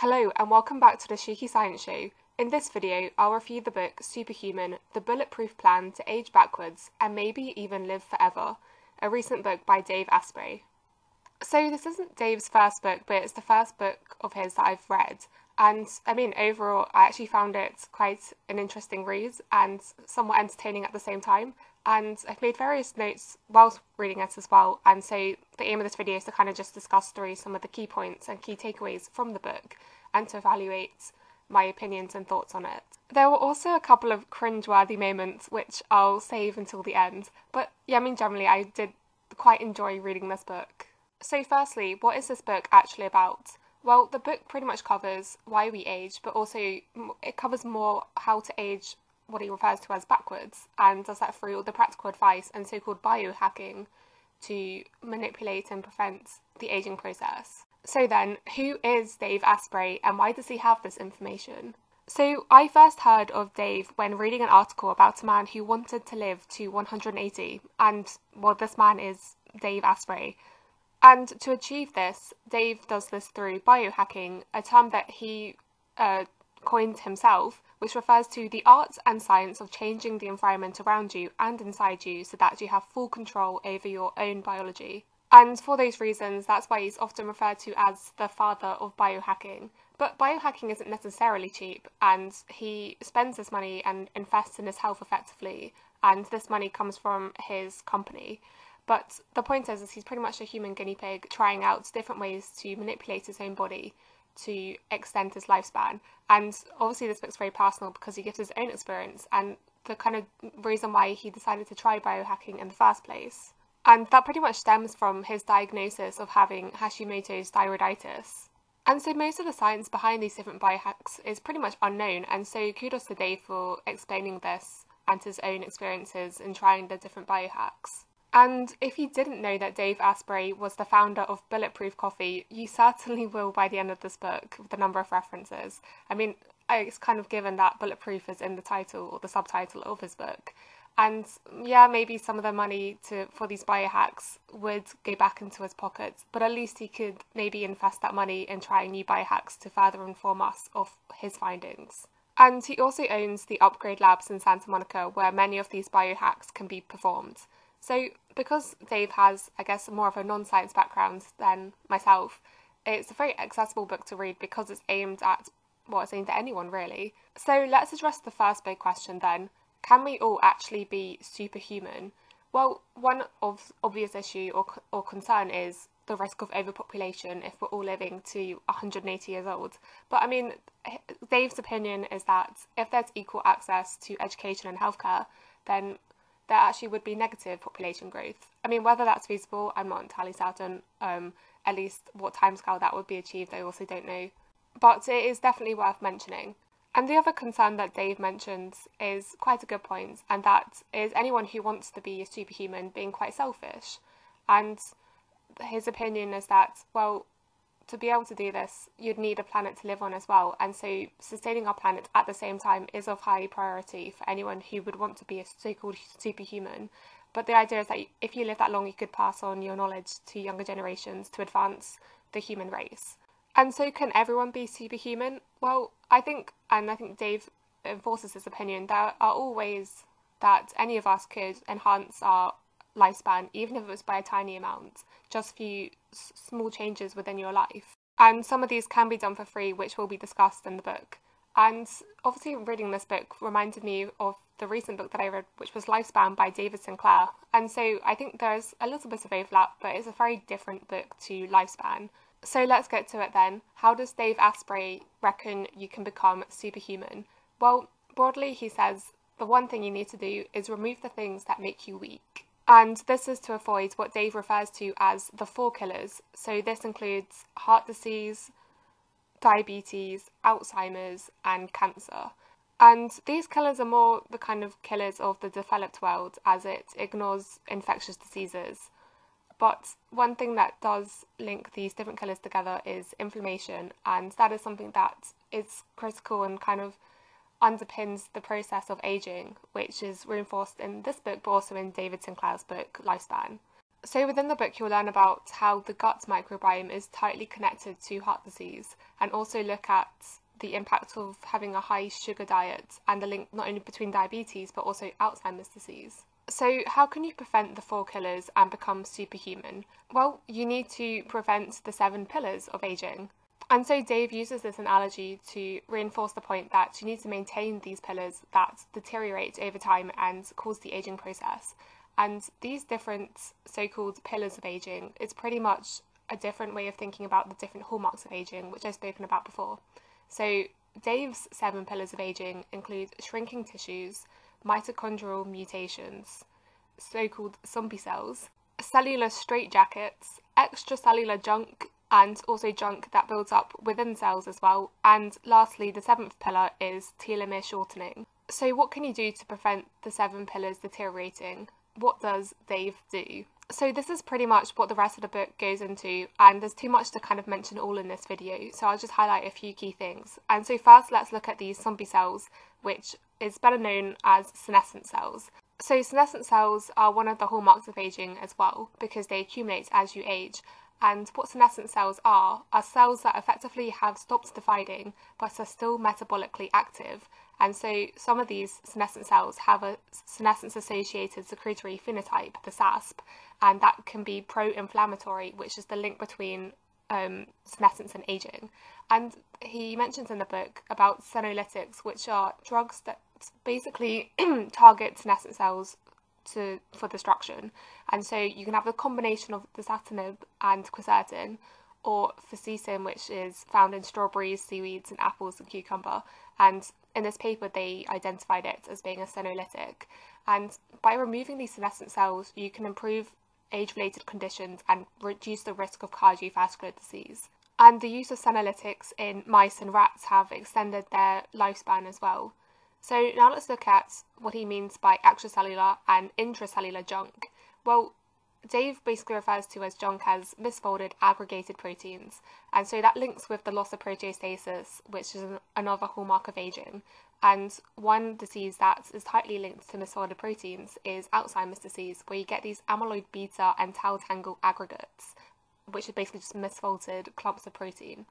Hello and welcome back to the Sheekey Science Show. In this video, I'll review the book Superhuman, The Bulletproof Plan to Age Backwards and Maybe Even Live Forever, a recent book by Dave Asprey. So this isn't Dave's first book, but it's the first book of his that I've read. And I mean, overall, I actually found it quite an interesting read and somewhat entertaining at the same time. And I've made various notes whilst reading it as well. And so the aim of this video is to kind of just discuss through some of the key points and key takeaways from the book and to evaluate my opinions and thoughts on it. There were also a couple of cringe-worthy moments which I'll save until the end. But yeah, I mean, generally, I did quite enjoy reading this book. So, firstly, what is this book actually about? Well, the book pretty much covers why we age, but also it covers more how to age what he refers to as backwards and does that through all the practical advice and so called biohacking to manipulate and prevent the aging process. So, then, who is Dave Asprey and why does he have this information? So, I first heard of Dave when reading an article about a man who wanted to live to 180, and well, this man is Dave Asprey. And to achieve this, Dave does this through biohacking, a term that he uh, coined himself, which refers to the art and science of changing the environment around you and inside you so that you have full control over your own biology. And for those reasons, that's why he's often referred to as the father of biohacking. But biohacking isn't necessarily cheap, and he spends his money and invests in his health effectively, and this money comes from his company. But the point is, is he's pretty much a human guinea pig trying out different ways to manipulate his own body to extend his lifespan. And obviously, this book's very personal because he gives his own experience and the kind of reason why he decided to try biohacking in the first place. And that pretty much stems from his diagnosis of having Hashimoto's thyroiditis. And so most of the science behind these different biohacks is pretty much unknown, and so kudos to Dave for explaining this and his own experiences in trying the different biohacks. And if you didn't know that Dave Asprey was the founder of Bulletproof Coffee, you certainly will by the end of this book with the number of references. I mean, it's kind of given that Bulletproof is in the title or the subtitle of his book. And yeah, maybe some of the money to for these biohacks would go back into his pockets, but at least he could maybe invest that money in trying new biohacks to further inform us of his findings. And he also owns the Upgrade Labs in Santa Monica, where many of these biohacks can be performed. So, because Dave has, I guess, more of a non science background than myself, it's a very accessible book to read because it's aimed at, well, it's aimed at anyone really. So, let's address the first big question then can we all actually be superhuman? Well, one of obvious issue or, or concern is the risk of overpopulation if we're all living to 180 years old. But I mean, Dave's opinion is that if there's equal access to education and healthcare, then there actually would be negative population growth. I mean, whether that's feasible, I'm not entirely certain. Um, at least what timescale that would be achieved, I also don't know. But it is definitely worth mentioning. And the other concern that Dave mentions is quite a good point, and that is anyone who wants to be a superhuman being quite selfish. And his opinion is that, well, to be able to do this, you'd need a planet to live on as well. And so, sustaining our planet at the same time is of high priority for anyone who would want to be a so called superhuman. But the idea is that if you live that long, you could pass on your knowledge to younger generations to advance the human race. And so, can everyone be superhuman? Well, I think, and I think Dave enforces this opinion, there are all ways that any of us could enhance our lifespan, even if it was by a tiny amount, just few s- small changes within your life. And some of these can be done for free, which will be discussed in the book. And obviously, reading this book reminded me of the recent book that I read, which was Lifespan by David Sinclair. And so I think there's a little bit of overlap, but it's a very different book to Lifespan. So let's get to it then. How does Dave Asprey reckon you can become superhuman? Well, broadly, he says the one thing you need to do is remove the things that make you weak. And this is to avoid what Dave refers to as the four killers. So this includes heart disease, diabetes, Alzheimer's, and cancer. And these killers are more the kind of killers of the developed world as it ignores infectious diseases. But one thing that does link these different killers together is inflammation, and that is something that is critical and kind of underpins the process of aging, which is reinforced in this book but also in David Sinclair's book Lifespan. So, within the book, you'll learn about how the gut microbiome is tightly connected to heart disease and also look at the impact of having a high sugar diet and the link not only between diabetes but also Alzheimer's disease. So, how can you prevent the four killers and become superhuman? Well, you need to prevent the seven pillars of aging. And so, Dave uses this analogy to reinforce the point that you need to maintain these pillars that deteriorate over time and cause the aging process. And these different so called pillars of aging is pretty much a different way of thinking about the different hallmarks of aging, which I've spoken about before. So, Dave's seven pillars of aging include shrinking tissues, mitochondrial mutations, so called zombie cells, cellular straitjackets, extracellular junk, and also junk that builds up within cells as well. And lastly, the seventh pillar is telomere shortening. So, what can you do to prevent the seven pillars deteriorating? What does Dave do? So, this is pretty much what the rest of the book goes into, and there's too much to kind of mention all in this video, so I'll just highlight a few key things. And so, first, let's look at these zombie cells, which is better known as senescent cells. So, senescent cells are one of the hallmarks of aging as well because they accumulate as you age. And what senescent cells are, are cells that effectively have stopped dividing but are still metabolically active. And so some of these senescent cells have a senescence associated secretory phenotype, the SASP, and that can be pro inflammatory, which is the link between um, senescence and aging. And he mentions in the book about senolytics, which are drugs that basically target senescent cells to for destruction. And so you can have a combination of dasatinib and quercetin, or fisetin, which is found in strawberries, seaweeds, and apples and cucumber. And in this paper, they identified it as being a senolytic. And by removing these senescent cells, you can improve age related conditions and reduce the risk of cardiovascular disease. And the use of senolytics in mice and rats have extended their lifespan as well. So now let's look at what he means by extracellular and intracellular junk. Well, Dave basically refers to as junk as misfolded aggregated proteins, and so that links with the loss of proteostasis, which is another hallmark of aging. And one disease that is tightly linked to misfolded proteins is Alzheimer's disease, where you get these amyloid beta and tau tangle aggregates, which are basically just misfolded clumps of protein.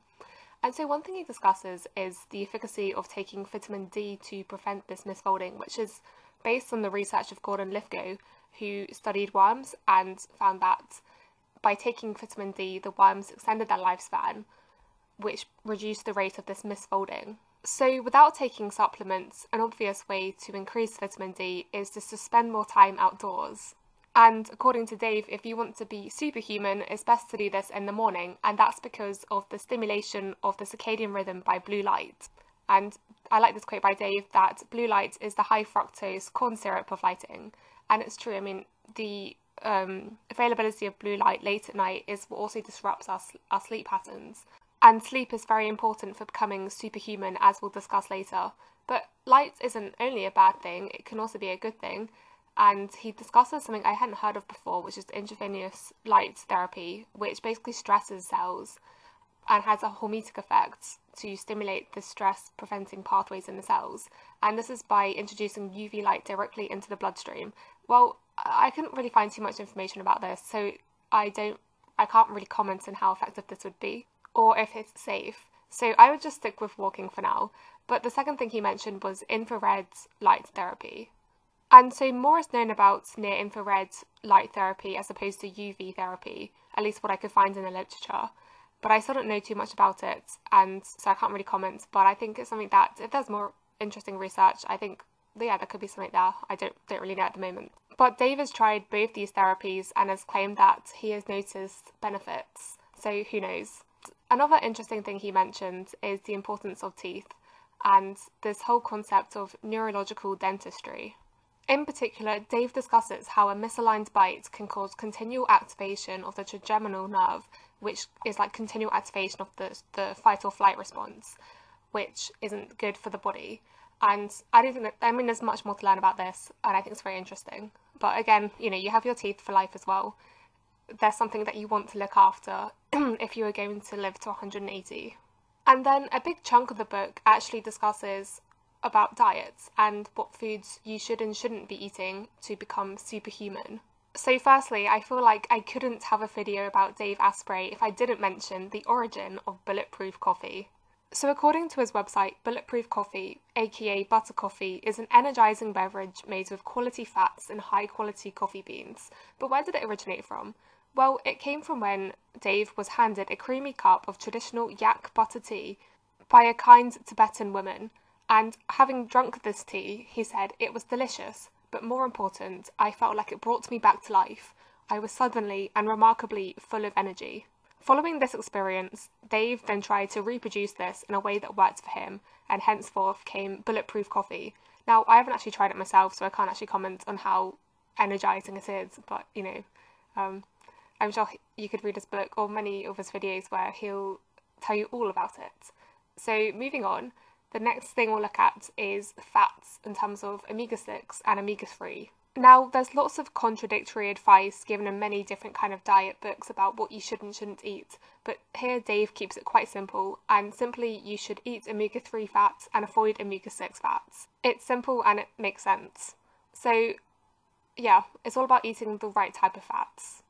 And so, one thing he discusses is the efficacy of taking vitamin D to prevent this misfolding, which is based on the research of Gordon Lithgow, who studied worms and found that by taking vitamin D, the worms extended their lifespan, which reduced the rate of this misfolding. So, without taking supplements, an obvious way to increase vitamin D is to spend more time outdoors. And according to Dave, if you want to be superhuman, it's best to do this in the morning, and that's because of the stimulation of the circadian rhythm by blue light. And I like this quote by Dave that blue light is the high fructose corn syrup of lighting. And it's true, I mean, the um, availability of blue light late at night is what also disrupts our, our sleep patterns. And sleep is very important for becoming superhuman, as we'll discuss later. But light isn't only a bad thing, it can also be a good thing and he discusses something I hadn't heard of before, which is intravenous light therapy, which basically stresses cells and has a hormetic effect to stimulate the stress preventing pathways in the cells. And this is by introducing UV light directly into the bloodstream. Well, I couldn't really find too much information about this, so I don't I can't really comment on how effective this would be or if it's safe. So I would just stick with walking for now. But the second thing he mentioned was infrared light therapy. And so more is known about near infrared light therapy as opposed to UV therapy, at least what I could find in the literature. But I still don't know too much about it, and so I can't really comment. But I think it's something that, if there's more interesting research, I think, yeah, there could be something there. I don't, don't really know at the moment. But Dave has tried both these therapies and has claimed that he has noticed benefits. So who knows? Another interesting thing he mentioned is the importance of teeth and this whole concept of neurological dentistry. In particular, Dave discusses how a misaligned bite can cause continual activation of the trigeminal nerve, which is like continual activation of the, the fight or flight response, which isn't good for the body. And I don't think that, I mean, there's much more to learn about this, and I think it's very interesting. But again, you know, you have your teeth for life as well. There's something that you want to look after if you are going to live to 180. And then a big chunk of the book actually discusses about diets and what foods you should and shouldn't be eating to become superhuman. So, firstly, I feel like I couldn't have a video about Dave Asprey if I didn't mention the origin of bulletproof coffee. So, according to his website, Bulletproof Coffee, aka Butter Coffee, is an energizing beverage made with quality fats and high quality coffee beans. But where did it originate from? Well, it came from when Dave was handed a creamy cup of traditional yak butter tea by a kind Tibetan woman, and having drunk this tea, he said it was delicious, but more important, I felt like it brought me back to life. I was suddenly and remarkably full of energy. Following this experience, Dave then tried to reproduce this in a way that worked for him, and henceforth came Bulletproof Coffee. Now, I haven't actually tried it myself, so I can't actually comment on how energizing it is, but you know, um, I'm sure you could read his book or many of his videos where he'll tell you all about it. So, moving on, the next thing we'll look at is fats in terms of omega 6 and omega 3. Now, there's lots of contradictory advice given in many different kind of diet books about what you should and shouldn't eat, but here Dave keeps it quite simple, and simply you should eat omega-3 fats and avoid omega-6 fats. It's simple and it makes sense. So, yeah, it's all about eating the right type of fats.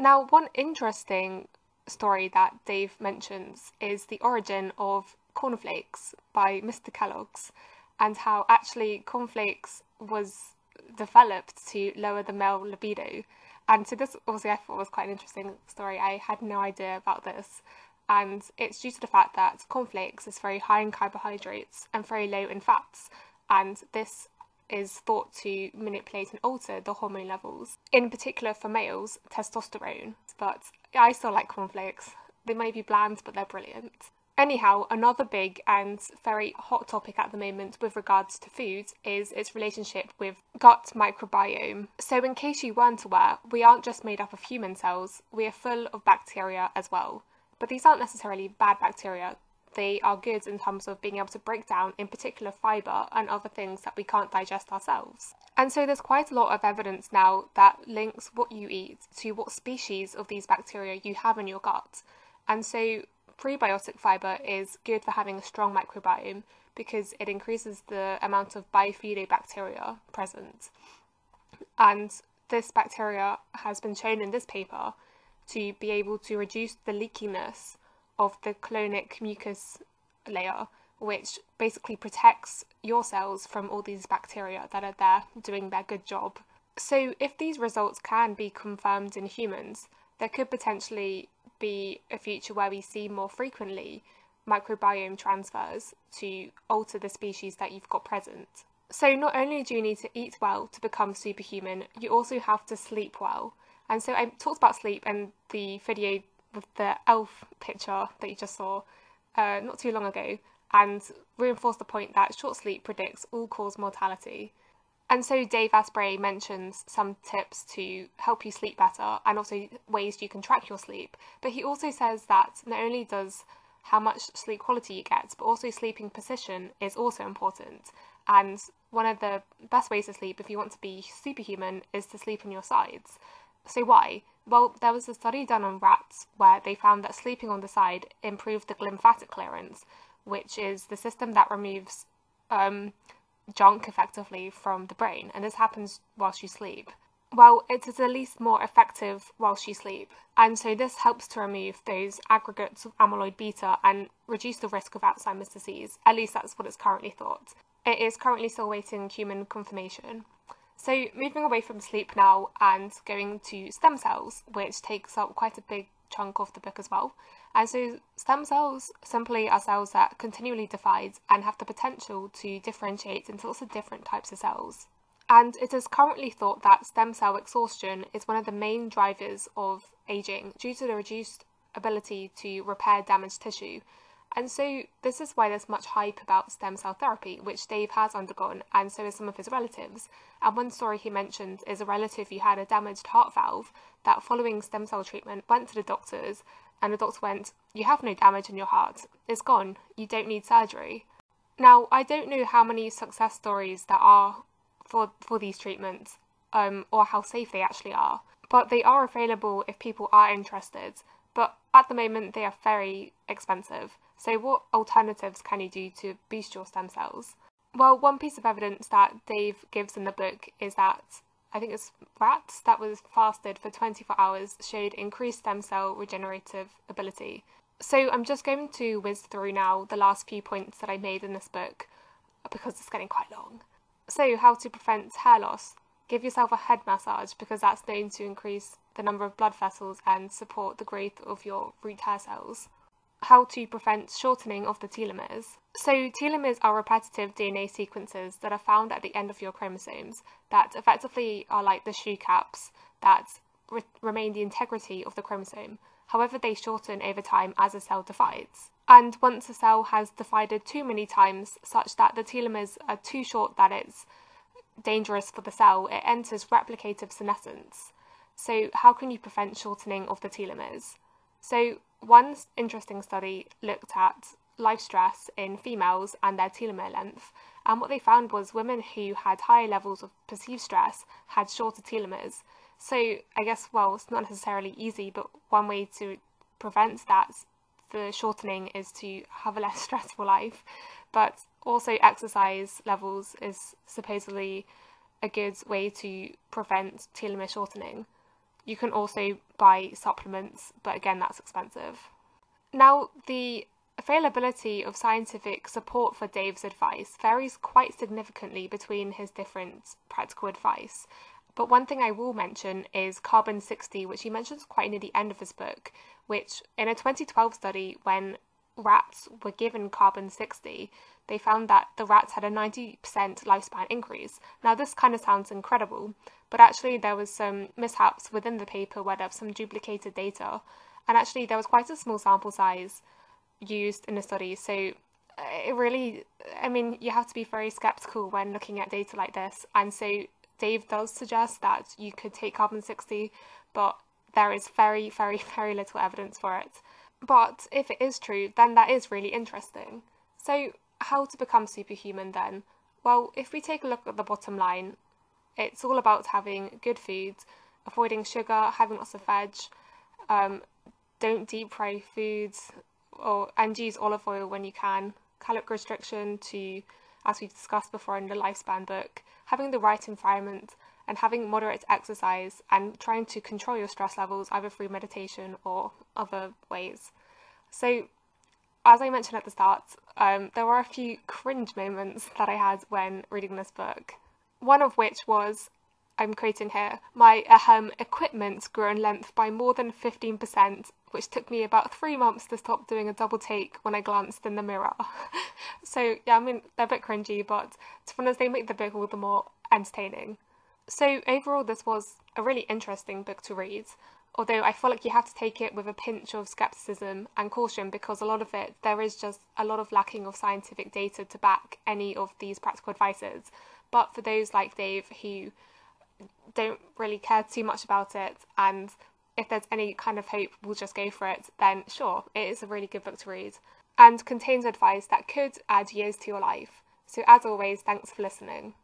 Now, one interesting story that Dave mentions is the origin of cornflakes by Mr. Kellogg's and how actually cornflakes was developed to lower the male libido. And so this obviously I thought was quite an interesting story. I had no idea about this. And it's due to the fact that cornflakes is very high in carbohydrates and very low in fats. And this is thought to manipulate and alter the hormone levels, in particular for males, testosterone. But I still like cornflakes. They may be bland, but they're brilliant. Anyhow, another big and very hot topic at the moment with regards to food is its relationship with gut microbiome. So, in case you weren't aware, we aren't just made up of human cells, we are full of bacteria as well. But these aren't necessarily bad bacteria, they are good in terms of being able to break down, in particular, fibre and other things that we can't digest ourselves. And so, there's quite a lot of evidence now that links what you eat to what species of these bacteria you have in your gut. And so, Prebiotic fibre is good for having a strong microbiome because it increases the amount of bifidobacteria present. And this bacteria has been shown in this paper to be able to reduce the leakiness of the colonic mucus layer, which basically protects your cells from all these bacteria that are there doing their good job. So, if these results can be confirmed in humans, there could potentially be a future where we see more frequently microbiome transfers to alter the species that you've got present. So, not only do you need to eat well to become superhuman, you also have to sleep well. And so, I talked about sleep and the video with the elf picture that you just saw uh, not too long ago, and reinforced the point that short sleep predicts all cause mortality. And so Dave Asprey mentions some tips to help you sleep better and also ways you can track your sleep. But he also says that not only does how much sleep quality you get, but also sleeping position is also important. And one of the best ways to sleep if you want to be superhuman is to sleep on your sides. So why? Well, there was a study done on rats where they found that sleeping on the side improved the glymphatic clearance, which is the system that removes um, junk effectively from the brain, and this happens whilst you sleep. Well, it is at least more effective whilst you sleep, and so this helps to remove those aggregates of amyloid beta and reduce the risk of Alzheimer's disease. At least that's what it's currently thought. It is currently still waiting human confirmation. So, moving away from sleep now and going to stem cells, which takes up quite a big chunk of the book as well. And so stem cells simply are cells that continually divide and have the potential to differentiate into lots of different types of cells. And it is currently thought that stem cell exhaustion is one of the main drivers of aging due to the reduced ability to repair damaged tissue. And so this is why there's much hype about stem cell therapy, which Dave has undergone, and so has some of his relatives. And one story he mentioned is a relative who had a damaged heart valve that following stem cell treatment went to the doctors and the doctor went, You have no damage in your heart. It's gone. You don't need surgery. Now, I don't know how many success stories there are for, for these treatments um, or how safe they actually are, but they are available if people are interested. But at the moment, they are very expensive. So, what alternatives can you do to boost your stem cells? Well, one piece of evidence that Dave gives in the book is that I think it's rats that was fasted for 24 hours showed increased stem cell regenerative ability. So I'm just going to whiz through now the last few points that I made in this book because it's getting quite long. So, how to prevent hair loss. Give yourself a head massage because that's known to increase the number of blood vessels and support the growth of your root hair cells. How to prevent shortening of the telomeres. So, telomeres are repetitive DNA sequences that are found at the end of your chromosomes that effectively are like the shoe caps that re- remain the integrity of the chromosome. However, they shorten over time as a cell divides. And once a cell has divided too many times, such that the telomeres are too short that it's dangerous for the cell, it enters replicative senescence. So, how can you prevent shortening of the telomeres? So, one interesting study looked at life stress in females and their telomere length, and what they found was women who had higher levels of perceived stress had shorter telomeres. So, I guess, well, it's not necessarily easy, but one way to prevent that the shortening is to have a less stressful life, but also exercise levels is supposedly a good way to prevent telomere shortening. You can also buy supplements, but again, that's expensive. Now, the availability of scientific support for Dave's advice varies quite significantly between his different practical advice. But one thing I will mention is carbon 60, which he mentions quite near the end of his book, which in a 2012 study, when rats were given carbon 60, they found that the rats had a 90% lifespan increase. Now, this kind of sounds incredible, but actually, there was some mishaps within the paper where there was some duplicated data, and actually, there was quite a small sample size used in the study. So, uh, it really, I mean, you have to be very skeptical when looking at data like this, and so Dave does suggest that you could take carbon 60, but there is very, very, very little evidence for it. But if it is true, then that is really interesting. So, how to become superhuman then? Well, if we take a look at the bottom line, it's all about having good food, avoiding sugar, having lots of veg, um, don't deep fry foods, or and use olive oil when you can. Caloric restriction to as we've discussed before in the lifespan book, having the right environment and having moderate exercise and trying to control your stress levels either through meditation or other ways. So, as I mentioned at the start, um, there were a few cringe moments that I had when reading this book. One of which was I'm quoting here, my ahem equipment grew in length by more than 15%, which took me about three months to stop doing a double take when I glanced in the mirror. so, yeah, I mean, they're a bit cringy, but to be honest, they make the book all the more entertaining. So, overall, this was a really interesting book to read, although I feel like you have to take it with a pinch of skepticism and caution because a lot of it, there is just a lot of lacking of scientific data to back any of these practical advices. But for those like Dave who don't really care too much about it and if there's any kind of hope we'll just go for it, then sure, it is a really good book to read and contains advice that could add years to your life. So, as always, thanks for listening.